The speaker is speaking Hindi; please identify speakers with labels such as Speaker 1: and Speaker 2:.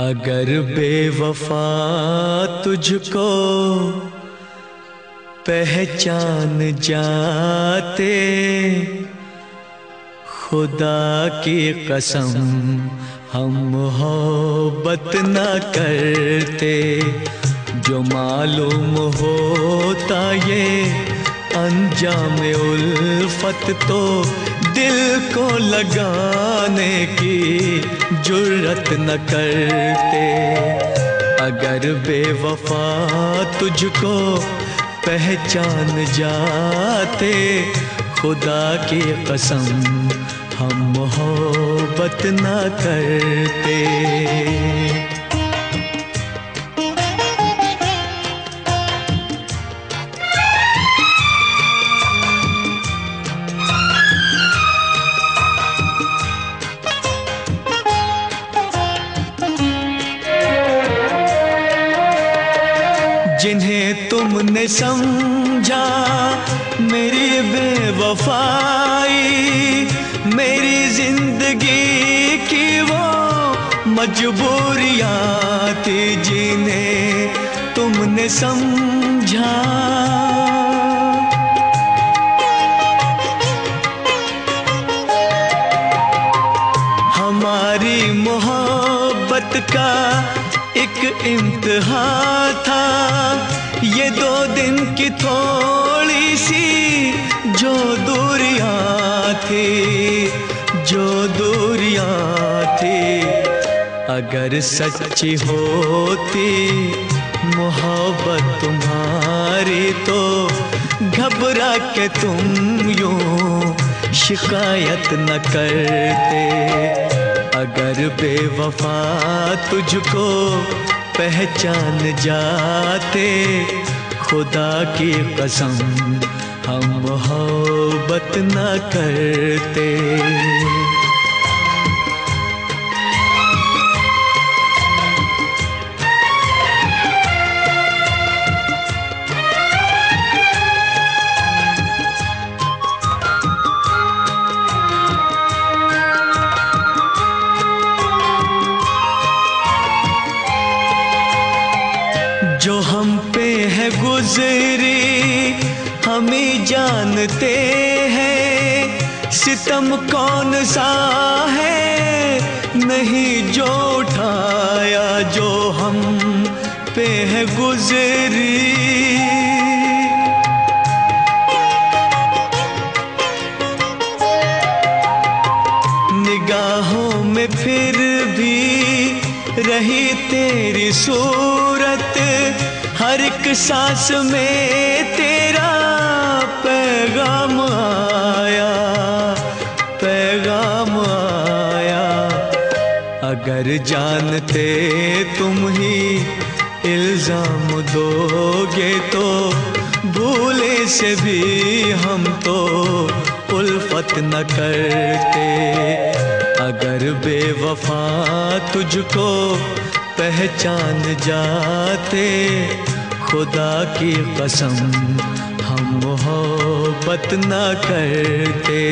Speaker 1: अगर बेवफा तुझको पहचान जाते, खुदा की कसम हम मोहब्बत न करते। जो मालूम होता ये अंजाम उल्फत तो दिल को लगाने की जुर्रत न करते। अगर बेवफा तुझको पहचान जाते, खुदा की कसम हम मोहब्बत न करते। जिन्हें तुमने समझा, मेरी बेवफाई, मेरी ज़िंदगी की वो मजबूरियाँ थी जिन्हें तुमने समझा। हमारी मोहब्बत का एक इम्तिहा था। ये दो दिन की थोड़ी सी जो दूरियाँ थी, जो दूरियाँ थी। अगर सच्ची होती, मोहब्बत तुम्हारी तो घबरा के तुम यूँ शिकायत न करते। अगर बेवफा तुझको पहचान जाते खुदा की कसम हम मोहब्बत न करते। जो हम पे है गुजरी, हमें जानते हैं। सितम कौन सा है? नहीं जो उठाया, जो हम पे है गुजरी। निगाहों में फिर भी रही तेरी सूरत, हर एक सांस में तेरा पैगाम आया पैगाम आया। अगर जानते तुम ही इल्ज़ाम दोगे तो भूले से भी हम तो उल्फत न करते। अगर बेवफा तुझको पहचान जाते खुदा की कसम हम मोहब्बत ना करते।